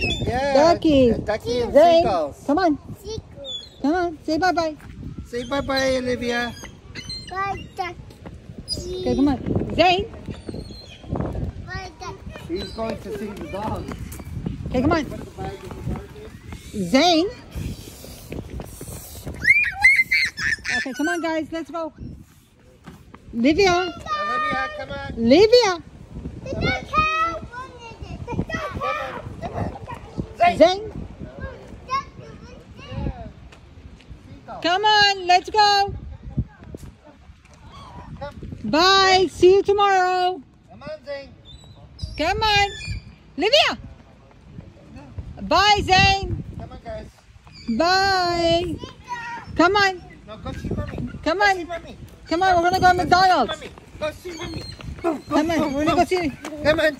Yeah. Ducky. Ducky and Zane, seagulls. come on. Come on. Say bye-bye. Say bye-bye, Olivia. Bye, ducky. Okay, come on. Zane. Bye, ducky. He's going to see the dogs. Okay, come on. Put the bag in the basket. Zane. Okay, come on, guys. Let's go. Livia. Olivia, come on. Livia. The duck Seagulls. Come on. Let's go. Bye. See you tomorrow. Come on, Zane. Come on. Livia. Bye, Zane. Come on, guys. Bye. Come on. No, go see mommy. Come Go on. mommy. Come on. We're going to go to McDonald's. Mommy. Go see mommy. Go, go, Come on. go, We're going to go. go see. Come on.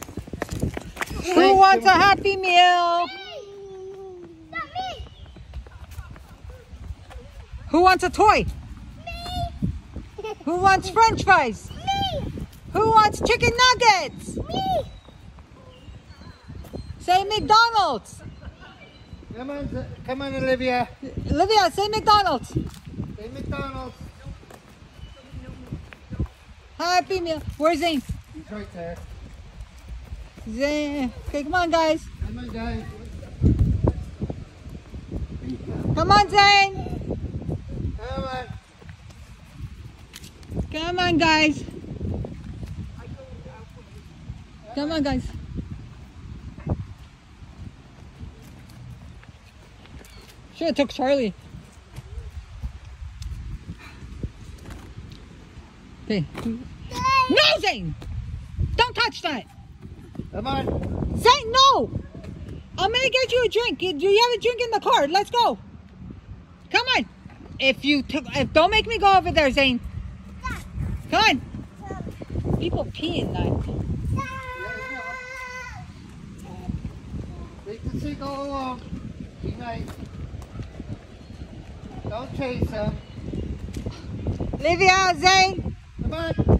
Who wants a Happy Meal? Not me. Who wants a toy? Me. Who wants french fries? Me. Who wants chicken nuggets? Me. Say McDonald's. Come on, come on, Olivia. Olivia, say McDonald's. Say McDonald's. Happy Meal. Where's Zane? He's right there. Zane. Okay, come on, guys. Come on, guys. Come on, Zane. Come on. Come on, guys. Come on, guys. Should have took Charlie. Okay. No, Zane! Don't touch that! Come on. Zane, no! I'm gonna get you a drink. Do you have a drink in the car? Let's go. Come on. If you took, if don't make me go over there, Zane. Come on. People pee in that. Take the seagull along. Be nice. Don't chase him. Livia, Zane. Come on.